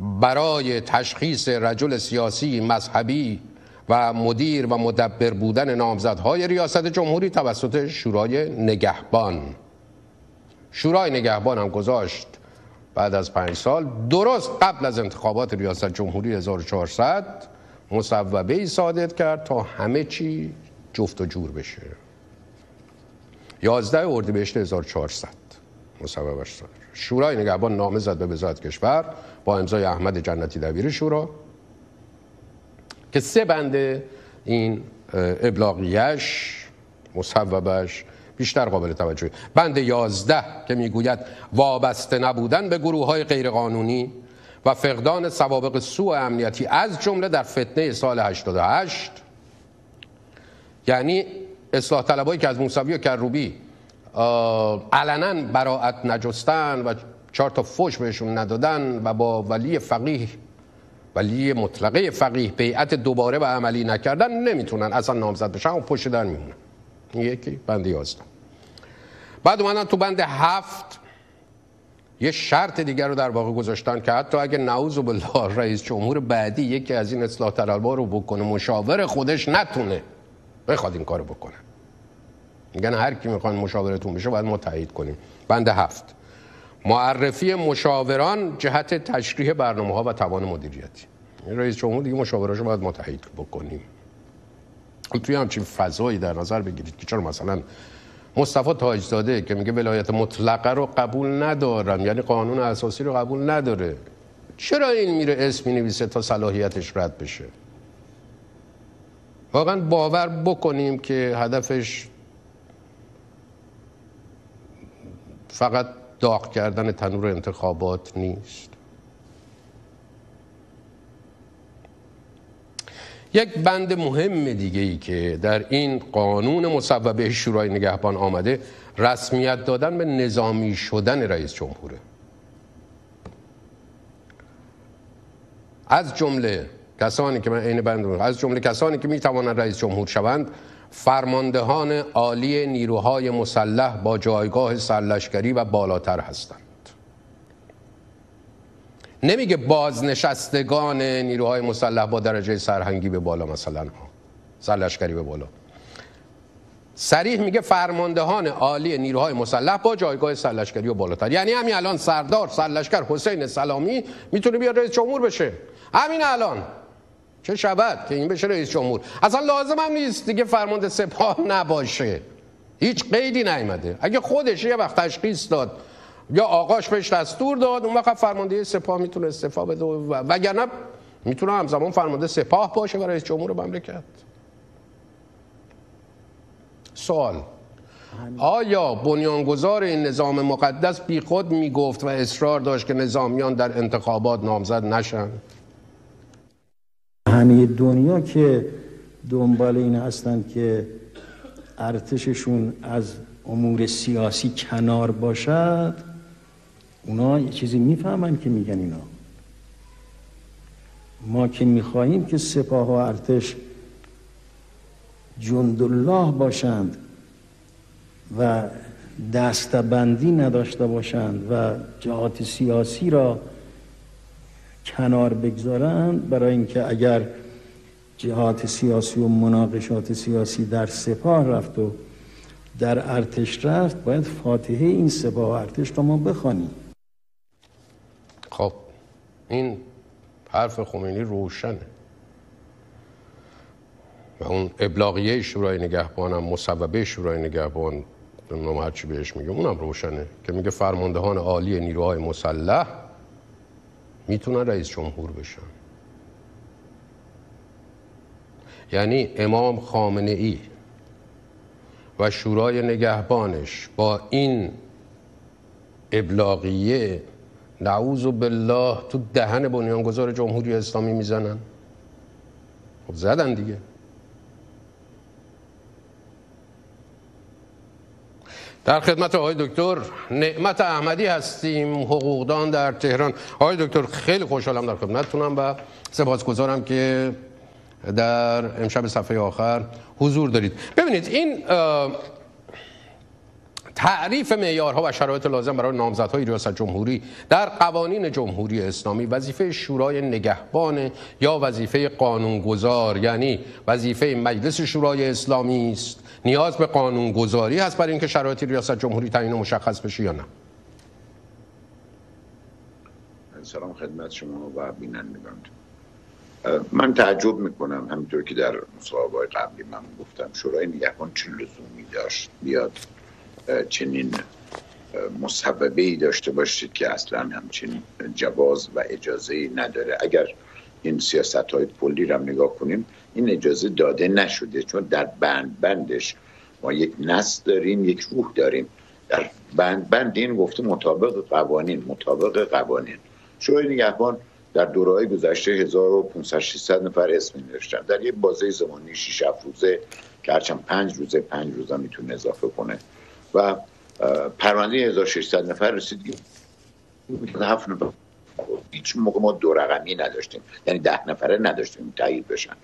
برای تشخیص رجل سیاسی مذهبی و مدیر و مدبر بودن نامزدهای ریاست جمهوری توسط شورای نگهبان. شورای نگهبان هم گذاشت بعد از پنج سال. درست قبل از انتخابات ریاست جمهوری 1400 مصوبه ای صادر کرد تا همه چی جفت و جور بشه. 11 اردیبهشت 1400 مصوبه صادر شورای نگهبان نامه زد به وزارت کشور. با امضای احمد جنتی دبیر شورا که سه بند این ابلاغیش مصوبش بیشتر قابل توجه بند یازده که می‌گوید وابسته نبودن به گروه های غیرقانونی و فقدان سوابق سوء امنیتی از جمله در فتنه سال 88 یعنی اصلاح طلبایی که از موسوی و کروبی علنا براعت نجستن و چهار تا فوش بهشون ندادن و با ولی فقیه ولی مطلقه فقیه بیعت دوباره و عملی نکردن نمی‌تونن اصلا نامزد بشن و پشت در میمونن یکی بند یازده. بعد اومدن تو بند هفت. یه شرط دیگر رو در واقع گذاشتن که حتی اگه نعوذ بالله رئیس جمهور بعدی یکی از این اصلاح طلبها رو بکنه مشاور خودش نتونه بخواد این کارو بکنه. میگن هر کی می‌خوان مشاورتون بشه باید ما تایید کنیم. بند هفت. معرفی مشاوران جهت تشریح برنامه ها و توان مدیریتی. رئیس جمهور دیگه مشاوراشو باید متحد بکنیم. توی همچین فضایی در نظر بگیرید که چرا مثلا مصطفی تاجزاده که میگه ولایت مطلقه رو قبول ندارم یعنی قانون اساسی رو قبول نداره. چرا این میره اسم نویسه تا صلاحیتش رد بشه؟ واقعا باور بکنیم که هدفش فقط داغ کردن تنور انتخابات نیست. یک بند مهم دیگه ای که در این قانون مصوبه شورای نگهبان آمده رسمیت دادن به نظامی شدن رئیس جمهوره. از جمله کسانی که من عین بند از جمله کسانی که می توانند رئیس جمهور شوند فرماندهان عالی نیروهای مسلح با جایگاه سرلشکری و بالاتر هستند. نمیگه بازنشستگان نیروهای مسلح با درجه سرهنگی به بالا مثلا سرلشکری به بالا. سریح میگه فرماندهان عالی نیروهای مسلح با جایگاه سرلشکری و بالاتر. یعنی همین الان سردار سرلشکر حسین سلامی می‌تونه بیاد رئیس جمهور بشه. همین الان. چه شود که این بشه رئیس جمهور؟ اصلا لازم هم نیست دیگه فرمانده سپاه نباشه. هیچ قیدی نیامده اگه خودش یه وقت تشخیص داد یا آقاش بهش دستور داد اون وقت فرمانده سپاه می‌تونه استعفا بده وگرنه می‌تونه همزمان فرمانده سپاه باشه و رئیس جمهور مملکت سوال. آیا بنیانگذار این نظام مقدس بی خود می‌گفت و اصرار داشت که نظامیان در انتخابات نامزد نشن؟ همه دنیا که دنبال این هستند که ارتششون از امور سیاسی کنار باشد اونا یه چیزی می‌فهمن که میگن اینا. ما که می‌خواهیم که سپاه و ارتش جندالله باشند و دستبندی نداشته باشند و جهات سیاسی را کنار بگذارند برای اینکه اگر جهات سیاسی و مناقشات سیاسی در سپاه رفت و در ارتش رفت باید فاتحه این سپاه و ارتش را ما بخوانیم. خب این حرف خمینی روشنه. و اون ابلاغیه شورای نگهبان هم مصوبه شورای نگهبان نمی‌دونم هرچی بهش میگه اونم روشنه که میگه فرماندهان عالی نیروهای مسلح می‌تونن رئیس جمهور بشن. یعنی امام خامنه ای و شورای نگهبانش با این ابلاغیه نعوذ بالله تو دهن بنیانگذار جمهوری اسلامی می‌زنن. خب زدن دیگه. در خدمت آقای دکتر نعمت احمدی هستیم حقوقدان در تهران. آقای دکتر خیلی خوشحالم در خدمتتونم و سپاسگزارم که در امشب صفحه آخر حضور دارید. ببینید این تعریف معیارها و شرایط لازم برای نامزدهای ریاست جمهوری در قوانین جمهوری اسلامی وظیفه شورای نگهبان یا وظیفه قانونگذار یعنی وظیفه مجلس شورای اسلامی است. نیاز به قانونگذاری هست برای اینکه شرایط ریاست جمهوری تعیین مشخص بشه یا نه. سلام خدمت شما و بینندگان. من تعجب می‌کنم همینطور که در مصاحبه قبلی من گفتم شورای نگهبان چه لزومی داشت بیاد چنین مصوبه ای داشته باشید که اصلا همچنین جواز و اجازه ای نداره. اگر این سیاست های پلی را نگاه کنیم این اجازه داده نشده چون در بند بندش ما یک نسل داریم یک روح داریم. در بند بند این گفته مطابق قوانین مطابق قوانین. شورای نگهبان در دورهای گذشته 1500 نفر اسم نوشتن در یک بازه زمانی 6 روزه که هرچند 5 روزه 5 روزه می‌تونه اضافه کنه. و پرونده 1600 نفر رسید هفت نفر. هیچ موقع ما دو رقمی نداشتیم. یعنی ده نفره نداشتیم تایید بشن.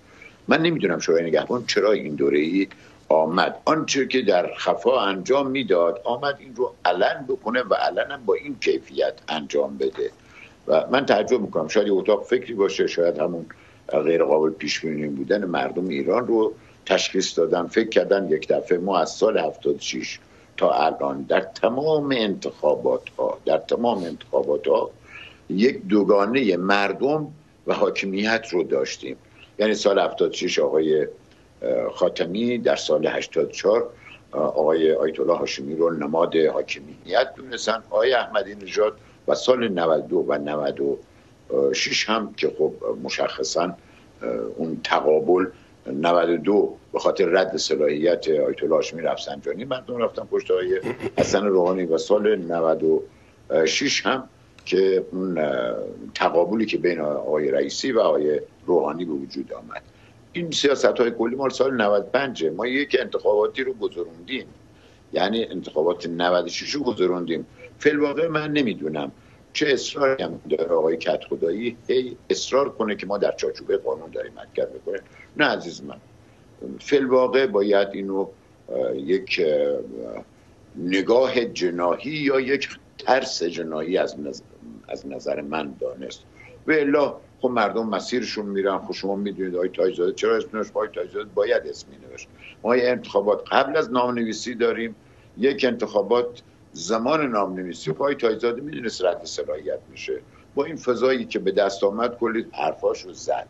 من نمی‌دونم شورای نگهبان چرا این دوره ای آمد. آنچه که در خفا انجام می‌داد آمد این رو علن بکنه و علن با این کیفیت انجام بده. و من تعجب می‌کنم. شاید اتاق فکری باشه شاید همون غیر قابل پیش بودن مردم ایران رو تشخیص دادن. فکر کردن یک دفعه ما از سال 76 تا الان در تمام انتخابات ها در تمام انتخابات ها یک دوگانه مردم و حاکمیت رو داشتیم. یعنی سال 76 آقای خاتمی در سال 84 آقای آیت الله هاشمی رو نماد حاکمیت دونستن. آقای احمدی نژاد و سال 92 و 96 هم که خب مشخصا اون تقابل 92 به خاطر رد صلاحیت آیت الله هاشمی رفسنجانی مردم رفتن پشت آقای حسن روحانی و سال 96 هم که اون تقابلی که بین آقای رئیسی و آقای روحانی به وجود آمد. این سیاست های کلی مال سال 95 ما یک انتخاباتی رو گذروندیم. یعنی انتخابات 96 رو گذروندیم. فیل واقع من نمی‌دونم چه اصراری هم داره آقای کت خدایی هی اصرار کنه که ما در چارچوب قانون داریم مدکر بکنه نه عزیز من. فیل واقع باید اینو یک نگاه جناهی یا یک ترس جناهی از نظر, از نظر من دانست. و الا خب مردم مسیرشون میرن خب شما می‌دونید آقای تایزاده چرا اسم نوشت؟ آقای تایزاده باید اسمی نوشت ما یه انتخابات قبل از نام نویسی داریم. یک انتخابات زمان نام نویسی آقای تایزاده می‌دونست رد صلاحیت میشه. با این فضایی که به دست آمد کلی حرفاش رو زد.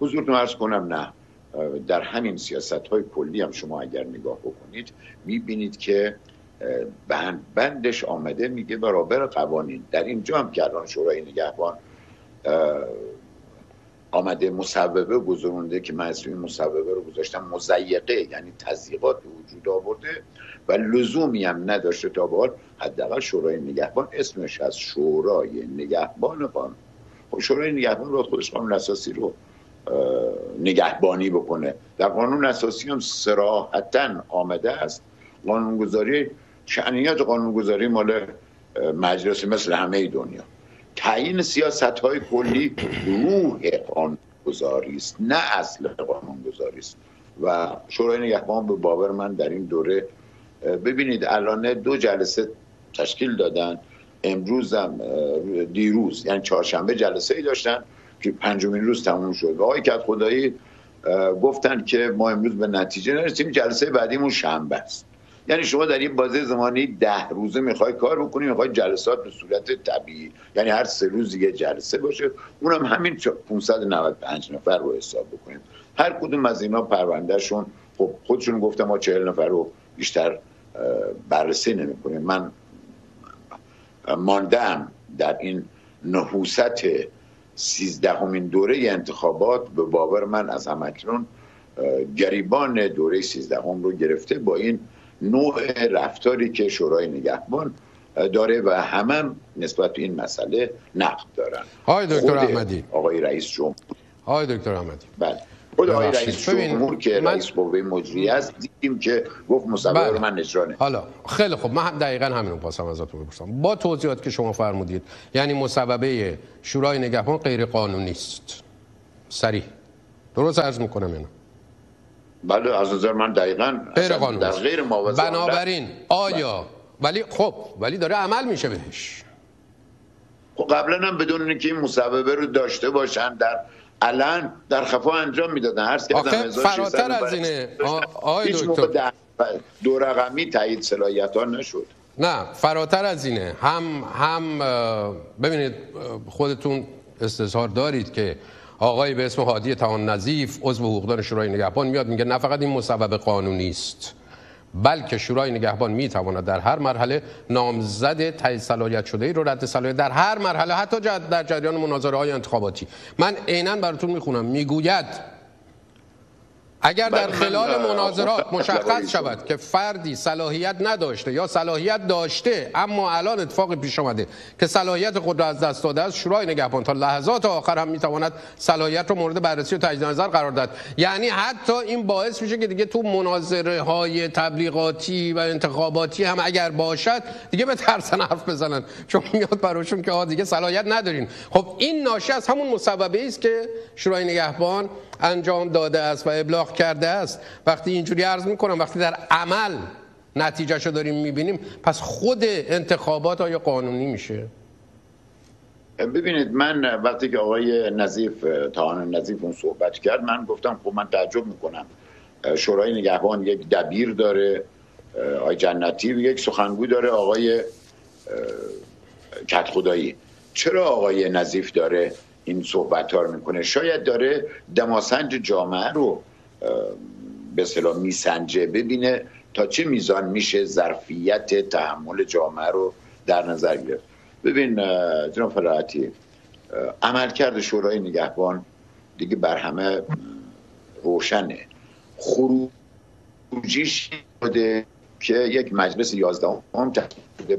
حضورتون عرض کنم نه. در همین سیاست های کلی هم شما اگر نگاه بکنید می‌بینید که بند بندش آمده میگه برابر قوانین. در اینجا هم که شورای نگهبان آمده مصوبه گذرونده که من اسم مصوبه رو گذاشتم مزیقه یعنی تزیقات به وجود آورده و لزومی هم نداشته تا به حال حداقل شورای نگهبان اسمش از شورای نگهبان قانون خب شورای نگهبان رو خودش قانون اساسی رو نگهبانی بکنه. در قانون اساسی هم سراحتا آمده است. قانونگذاری شعنیت قانونگذاری مال مجلس مثل همه دنیا. تعیین سیاست های کلی روح قانونگذاری است نه اصل قانونگذاری است. و شورای نگهبان به باور من در این دوره ببینید الان دو جلسه تشکیل دادن امروز هم دیروز یعنی چهارشنبه جلسه ای داشتن که پنجمین روز تموم شد. و آقای کت خدایی گفتن که ما امروز به نتیجه نرسیم جلسه بعدیمون شنبه است. یعنی شما در این بازه زمانی ده روزه می‌خوای کار بکنی می‌خوای جلسات به صورت طبیعی. یعنی هر سه روز یه جلسه باشه. اونم همین 595 نفر رو حساب بکنیم. هر کدوم از اینا پروندهشون خب خودشون گفتم ما 40 نفر رو بیشتر بررسی نمی‌کنیم. من ماندم در این نحوست سیزدهمین دوره انتخابات به باور من از همکنون گریبان دوره سیزدهم رو گرفته با این نوع رفتاری که شورای نگهبان داره و همم نسبت به این مسئله نقد دارن. آقای دکتر احمدی. آقای رئیس جمهور. آقای دکتر احمدی. بله. خود آقای رئیس جمهور که من... رئیس قوه مجریه است دیدیم که گفت مصوبه بله. رو من نجرانه حالا خیلی خوب. من دقیقا همین رو پاسم ازتون بپرسم. با توضیحات که شما فرمودید یعنی مصوبه شورای نگهبان غیر قانونی است. صریح. درست عرض می‌کنم اینو بله از نظر من دقیقا در غیر بنابراین آیا؟ ولی خب ولی داره عمل میشه بهش. خب قبلا هم بدون اینکه این مصوبه رو داشته باشن در الان در خفا انجام می‌دادن. هر آخه فراتر از اینه. آقای دکتر. دو رقمی تایید صلاحیت ها نشد. نه فراتر از اینه. هم هم ببینید خودتون استظهار دارید که آقای به اسم هادی تهان نظیف عضو حقوقدان شورای نگهبان میاد میگه نه فقط این مصوبه قانونی است بلکه شورای نگهبان می‌تواند در هر مرحله نامزد تایید صلاحیت شده ای رو رد صلاحیت در هر مرحله حتی در جریان مناظره های انتخاباتی. من عینا براتون می‌خونم. می‌گوید اگر در خلال مناظرات مشخص شود که فردی صلاحیت نداشته یا صلاحیت داشته اما الان اتفاق پیش آمده که صلاحیت خود را از دست داده است شورای نگهبان تا لحظات آخر هم می‌تواند صلاحیت رو مورد بررسی و تجدید نظر قرار داد یعنی حتی این باعث میشه که دیگه تو مناظره های تبلیغاتی و انتخاباتی هم اگر باشد دیگه به ترسن حرف بزنن. چون میاد براشون که دیگه صلاحیت ندارین. خب این ناشی از همون مسببه است که شورای نگهبان انجام داده است و ابلاغ کرده است. وقتی اینجوری عرض می‌کنم وقتی در عمل نتیجه رو داریم می‌بینیم پس خود انتخابات آیا قانونی میشه؟ ببینید من وقتی که آقای نظیف تاهان نظیف اون صحبت کرد من گفتم خب من تعجب می‌کنم. شورای نگهبان یک دبیر داره آقای جنتی یک سخنگو داره آقای کت خدایی چرا آقای نظیف داره این صحبت ها رو می‌کنه. شاید داره دماسنج جامعه رو به صلاح میسنجه. ببینه تا چه میزان میشه ظرفیت تحمل جامعه رو در نظر گرفت. ببین جناب فراحتی عملکرد شورای نگهبان دیگه بر همه روشنه. خروجیش بوده که یک مجلس یازدهم هم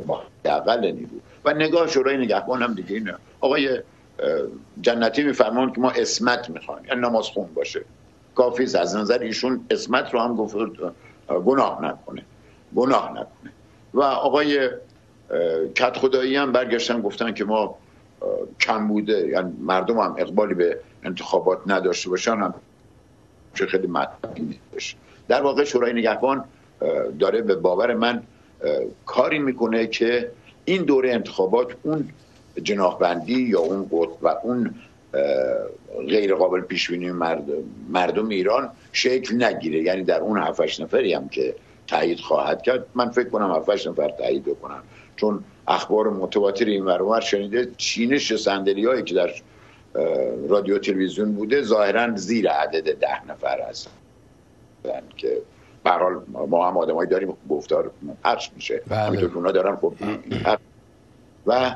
با اقل نیرو. و نگاه شورای نگهبان هم دیگه اینه. آقای جنتی میفرمان که ما اسمت می‌خوایم یعنی نماز خون باشه. کافی از نظر ایشون اسمت رو هم گفت گناه نکنه گناه نکنه. و آقای کت خدایی هم برگشتن گفتن که ما کم بوده یعنی مردم هم اقبالی به انتخابات نداشته باشن هم چه خیلی مطمئن در واقع شورای نگهبان داره به باور من کاری می‌کنه که این دوره انتخابات اون جناحبندی یا اون قطب و اون غیر قابل پیش بینی مردم ایران شکل نگیره. یعنی در اون 7 نفری هم که تایید خواهد کرد من فکر کنم 7 نفر تایید بکنن. چون اخبار متواتر این ورور شنیده چینش صندلی هایی که در رادیو تلویزیون بوده ظاهرا زیر عدد ده نفر هست که برحال ما هم آدمایی داریم گفتار پخش میشه. بله. همینطور اونا دارن خب و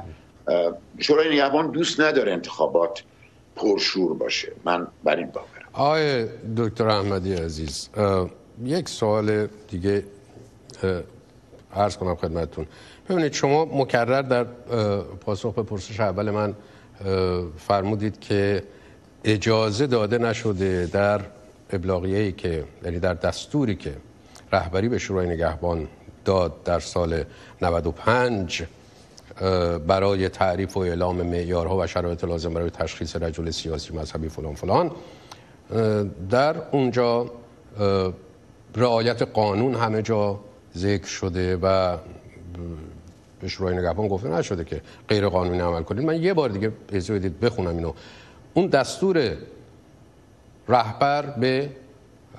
شورای نگهبان دوست نداره انتخابات پرشور باشه. من بر این باورم. آقای دکتر احمدی عزیز یک سوال دیگه عرض کنم خدمتتون. ببینید شما مکرر در پاسخ به پرسش اول من فرمودید که اجازه داده نشده در ابلاغیه‌ای که یعنی در دستوری که رهبری به شورای نگهبان داد در سال 95 برای تعریف و اعلام معیارها و شرایط لازم برای تشخیص رجل سیاسی مذهبی فلان فلان در اونجا رعایت قانون همه جا ذکر شده و به شورای نگهبان گفته نشده که غیر قانونی عمل کنید. من یه بار دیگه اجازه بخونم اینو. اون دستور رهبر به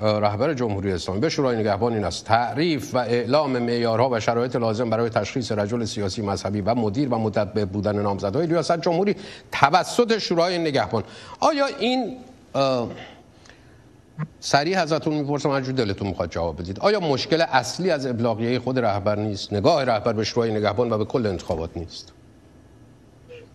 رهبر جمهوری اسلامی. به شورای نگهبان این است. تعریف و اعلام معیارها و شرایط لازم برای تشخیص رجل سیاسی مذهبی و مدیر و مدبر بودن نامزدهای ریاست جمهوری توسط شورای نگهبان. آیا این سریع ازتون می‌پرسم هر دلتون می‌خواد جواب بدید. آیا مشکل اصلی از ابلاغیه خود رهبر نیست؟ نگاه رهبر به شورای نگهبان و به کل انتخابات نیست.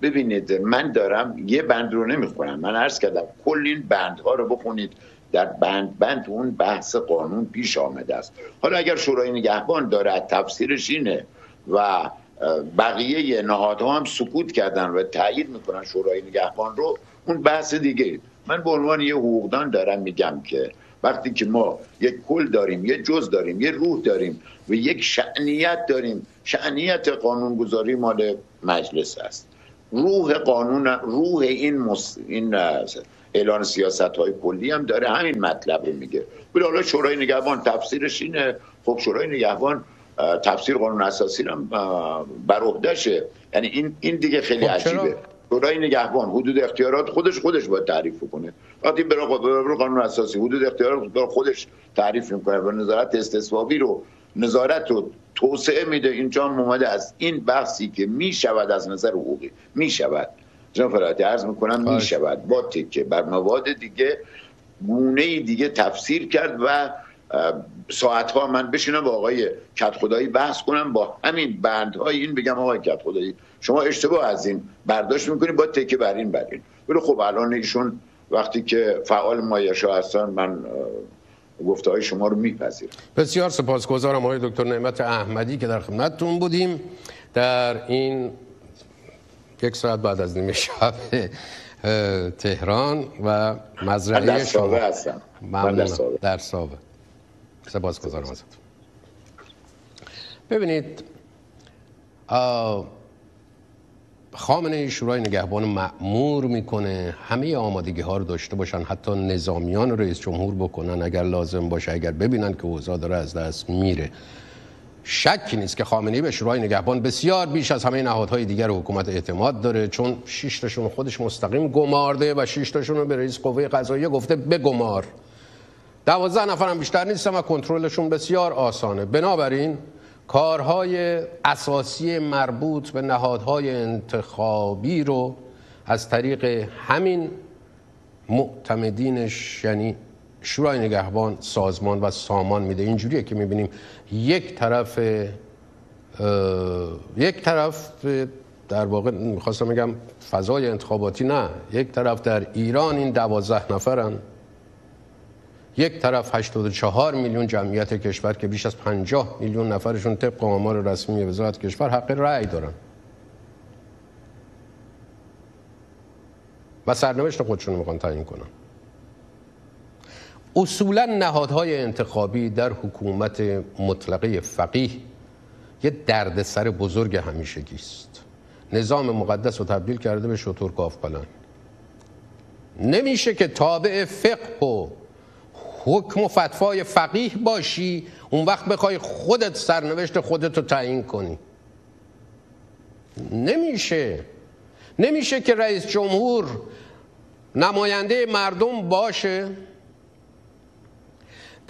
ببینید من دارم یه بند رو نمی‌خونم من عرض کردم کل این بندها رو بخونید. در بند بند اون بحث قانون پیش آمده است. حالا اگر شورای نگهبان داره تفسیرش اینه و بقیه نهادها هم سکوت کردن و تایید می‌کنن شورای نگهبان رو اون بحث دیگه من به عنوان یه حقوقدان دارم میگم که وقتی که ما یک کل داریم یه جز داریم یه روح داریم و یک شعنیت داریم شعنیت قانونگذاری مال مجلس است. روح قانون روح این, مس... این اعلان سیاست های کلی هم داره. همین مطلب رو میگه. ولی حالا شورای نگهبان تفسیرش اینه. خب شورای نگهبان تفسیر قانون اساسی هم بر عهدهشه. یعنی این این دیگه خیلی خب عجیبه. شورای نگهبان حدود اختیارات خودش خودش باید تعریف کنه وقتی برای قانون اساسی حدود اختیارات خودش تعریف می‌کنه. و نظارت استصوابی رو نظارت رو توسعه میده. اینجا اومده از این بحثی که می‌شود از نظر حقوقی. می‌شود. جناب فراتی عرض می‌کنم می‌شود. با تکه بر مواد دیگه گونه دیگه تفسیر کرد و ساعتها من بشینم با آقای کت خدایی بحث کنم با همین بندهای این بگم آقای کت خدایی شما اشتباه از این برداشت می‌کنید با تکه بر این بر این. ولی خب الان ایشون وقتی که فعال مایشا هستن من گفته های شما رو میپذیرم. بسیار سپاسگزارم آقای دکتر نعمت احمدی که در خدمتتون بودیم. در این یک ساعت بعد از نیمه شب تهران و مزرعه شما. هستم. در سابه سپاس گذارم ازتون. ببینید خامنه شورای نگهبان معمور می‌کنه همه آمادگی ها رو داشته باشن حتی نظامیان رئیس جمهور بکنن اگر لازم باشه اگر ببینن که اوضاع داره از دست میره. شکی نیست که خامنه‌ای به شورای نگهبان بسیار بیش از همه نهادهای دیگر حکومت اعتماد داره چون شش تاشون خودش مستقیم گمارده و شش تاشون رو به رئیس قوه قضاییه گفته بگمار. دوازده نفر هم بیشتر نیستن و کنترلشون بسیار آسانه. بنابراین کارهای اساسی مربوط به نهادهای انتخابی رو از طریق همین معتمدینش یعنی شورای نگهبان سازمان و سامان میده. اینجوریه که می‌بینیم یک طرف یک طرف در واقع می‌خواستم بگم فضای انتخاباتی نه. یک طرف در ایران این دوازده نفرن. یک طرف 84 میلیون جمعیت کشور که بیش از 50 میلیون نفرشون طبق آمار رسمی وزارت کشور حق رأی دارن. و سرنوشت خودشون می‌خوان تعیین کنن. اصولا نهادهای انتخابی در حکومت مطلقه فقیه یه دردسر بزرگ همیشگی است. نظام مقدس رو تبدیل کرده به شطور پلان نمیشه که تابع فقه و حکم و فتوای فقیه باشی اون وقت بخوای خودت سرنوشت خودت رو تعیین کنی. نمیشه. نمیشه که رئیس جمهور نماینده مردم باشه.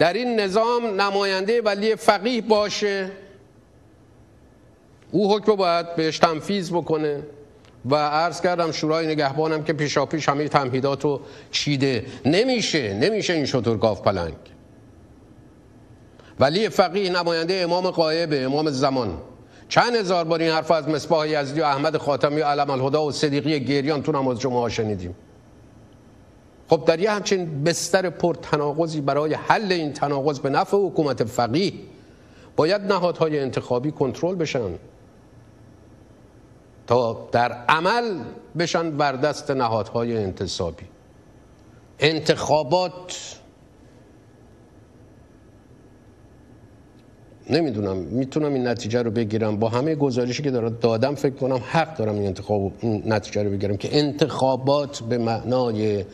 در این نظام نماینده ولی فقیه باشه. او حکم باید بهش تنفیز بکنه و عرض کردم شورای نگهبانم که پیشا پیش همه تمهیدات رو چیده. نمیشه نمیشه این شطور گاف پلنگ. ولی فقیه نماینده امام قایبه امام زمان. چند هزار بار این حرف از مصباح یزدی و احمد خاتمی و علم الهدا و صدیقی گریان تو نماز جمعه شنیدیم. خب در یه همچین بستر پرتناقضی برای حل این تناقض به نفع حکومت فقیه باید نهادهای انتخابی کنترل بشن تا در عمل بشن بر دست نهادهای انتصابی. انتخابات نمی‌دونم می‌تونم این نتیجه رو بگیرم. با همه گزارشی که دارم دادم فکر کنم حق دارم این انتخاب نتیجه رو بگیرم که انتخابات به معنای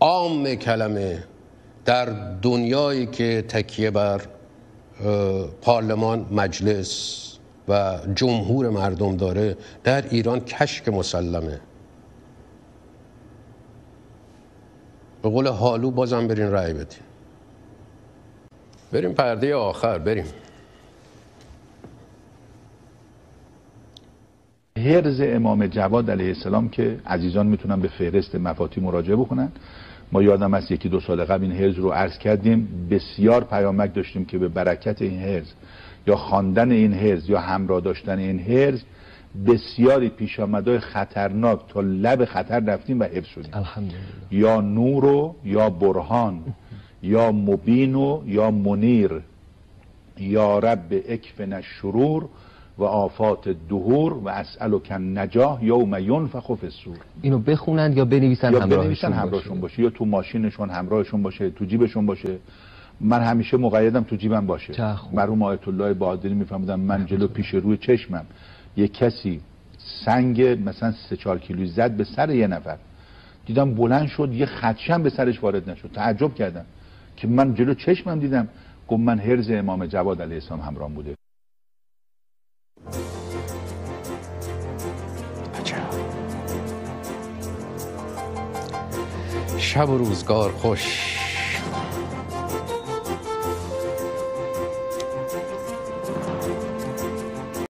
عام کلمه در دنیایی که تکیه بر پارلمان مجلس و جمهور مردم داره در ایران کشک مسلمه. به قول حالو بازم برین رأی بدین. بریم پرده آخر بریم. هرز امام جواد علیه السلام که عزیزان می‌تونن به فهرست مفاتی مراجعه بکنن. ما یادم از یکی دو سال قبل این هرز رو عرض کردیم. بسیار پیامک داشتیم که به برکت این هرز یا خواندن این هرز یا همراه داشتن این هرز بسیاری پیش آمده خطرناک تا لب خطر رفتیم و حفظ شدیم. الحمدلله. یا نور و یا برهان یا مبین و یا منیر. یا رب اکفن الشرور. و آفات دهور و اسأل و کن نجاه یوم ینفخ فی اینو بخونن یا بنویسن یا همراهشون بنویسن همراهشون باشه. یا تو ماشینشون همراهشون باشه تو جیبشون باشه. من همیشه مقیدم تو جیبم باشه. مرحوم آیت الله بادری میفهمیدم من جلو پیش روی چشمم. یه کسی سنگ مثلا سه چهار کیلویی زد به سر یه نفر. دیدم بلند شد یه خدشم به سرش وارد نشد. تعجب کردم که من جلو چشمم دیدم. گفت من هرز امام جواد علیه السلام همراهم بوده. شب و روزگار خوش.